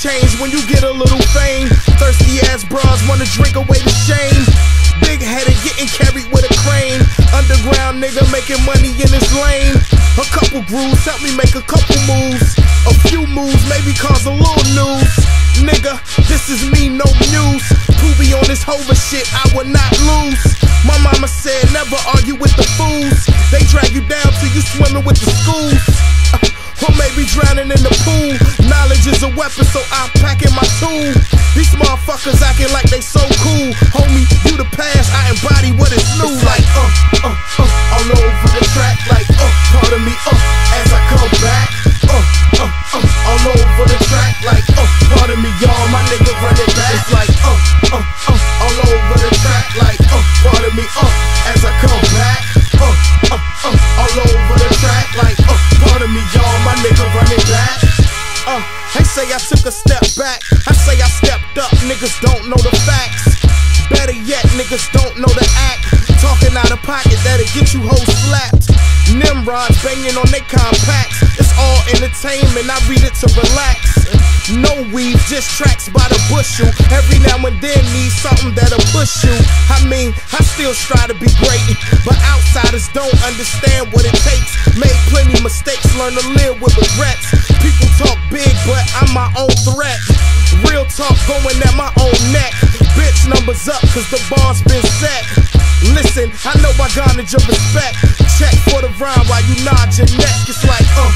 change when you get a little fame. Thirsty ass bras wanna drink away the shame. Big headed, getting carried with a crane. Underground nigga making money in his lane. A couple grooves help me make a couple moves. A few moves maybe cause a little news. Nigga, this is me, no news. Poopy on this hover shit, I will not lose. My mama said never argue with the fools. They drag you down till you swimming with the schools. Uh, drowning in the pool. Knowledge is a weapon, so I'm packing my tool. These motherfuckers acting like they so cool. Homie, you the past, I embody what is new. Like, uh, uh, uh, all over the track. Like, uh, pardon me, uh, as I come back. Uh, uh, uh, all over the track. Like, uh, pardon me, y'all, my nigga run it back. It's like, uh, uh, uh, all over the track. Like, uh, pardon me, uh, as I come back. Uh, uh, uh, all over the track. Like, uh, pardon me, y'all, my nigga I took a step back. I say I stepped up. Niggas don't know the facts. Better yet, niggas don't know the act. Talking out of pocket that'll get you hoes slapped. Nimrods banging on they compacts. It's all entertainment, I read it to relax. No weave, just tracks by the bushel. Every now and then need something that'll push you. I mean, I still try to be great, but outsiders don't understand what it takes. Made plenty mistakes, learn to live with regrets. But I'm my own threat. Real talk going at my own neck. Bitch numbers up, cause the bar's been set. Listen, I know I garnered your respect. Check for the rhyme while you nod your neck. It's like, uh,